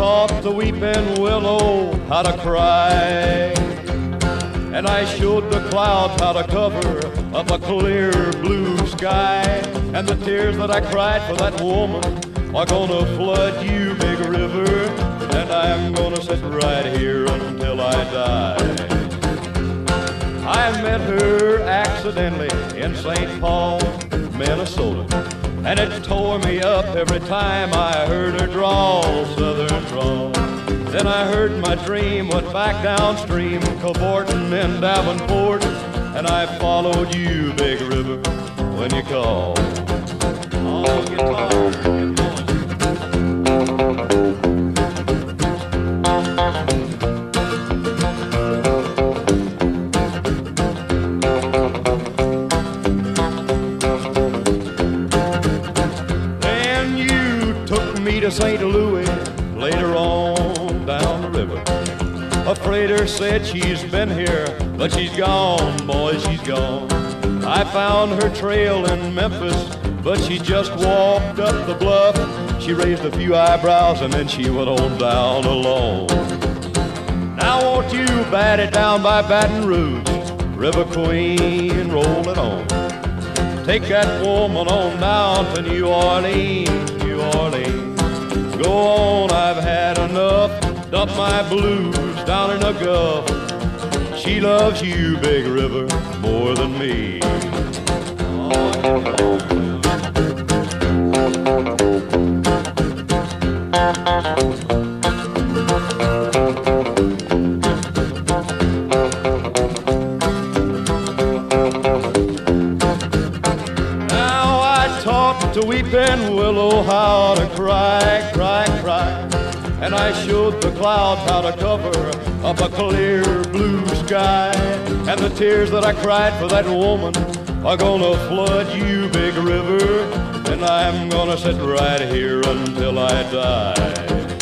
the weeping willow how to cry. And I showed the clouds how to cover up a clear blue sky. And the tears that I cried for that woman are gonna flood you, big river. And I'm gonna sit right here until I die. I met her accidentally in St. Paul, Minnesota. And it tore me up every time I heard her drawl, southern drawl. Then I heard my dream went back downstream, cavorting in Davenport. And I followed you, Big River, when you called. St. Louis later on down the river. A freighter said she's been here, but she's gone, boy, she's gone. I found her trail in Memphis, but she just walked up the bluff. She raised a few eyebrows and then she went on down alone. Now won't you bat it down by Baton Rouge, River Queen, roll it on. Take that woman on down to New Orleans. Dump my blues down in the Gulf. She loves you, Big River, more than me. Now I taught to weeping willow how to cry, cry, cry. And I showed the clouds how to cover up a clear blue sky. And the tears that I cried for that woman are gonna flood you, big river. And I'm gonna sit right here until I die.